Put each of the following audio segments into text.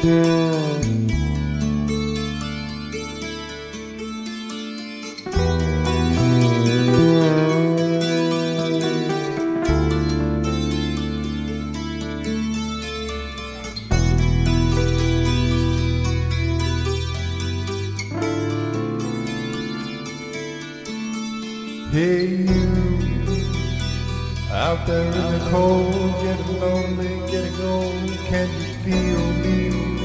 Hey you, out there in the cold, getting lonely, getting old, can you feel me?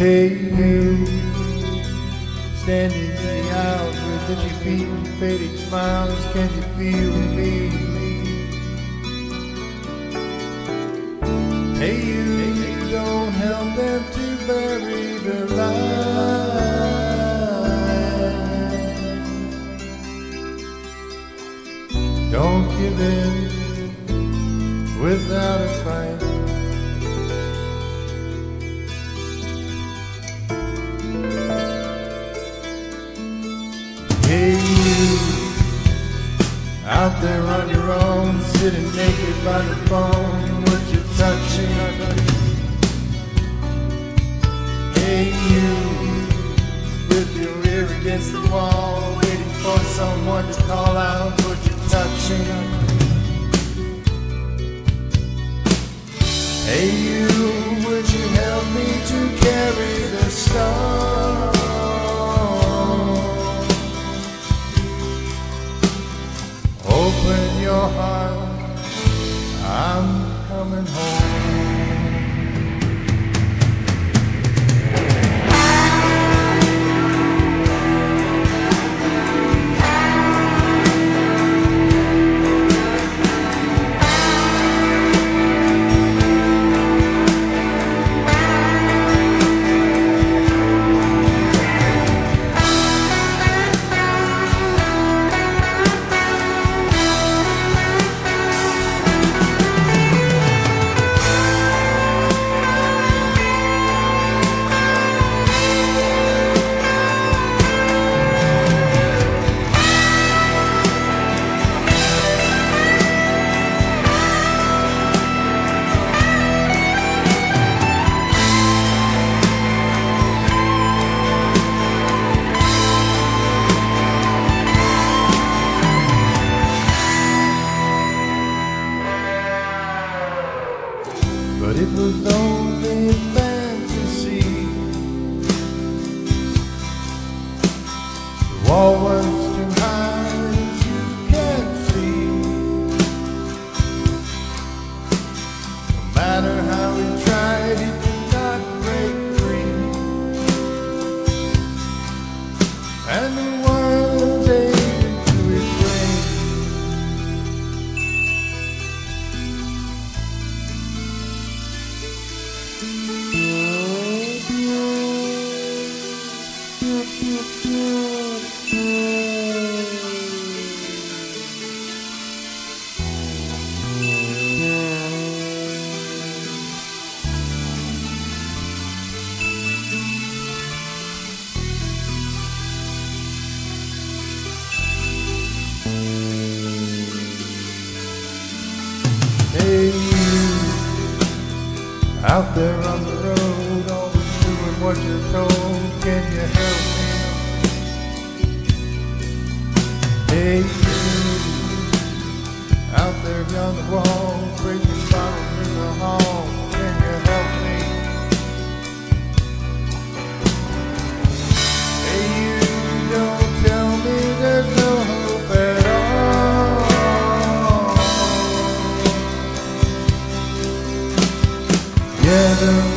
Hey you, standing in the aisles with itchy feet and fading smiles, can you feel me? Hey you, don't help them to bury their lives. Don't give in without a fight. There on your own, sitting naked by the phone, what you touching? Hey you, with your ear against the wall, waiting for someone to call out what you touching. Hey you Open your heart, I'm coming home. It was only fantasy. The wall was too high out there on the road, always doing what you're told. Can you help me? Hey, out there beyond the wall, breaking Together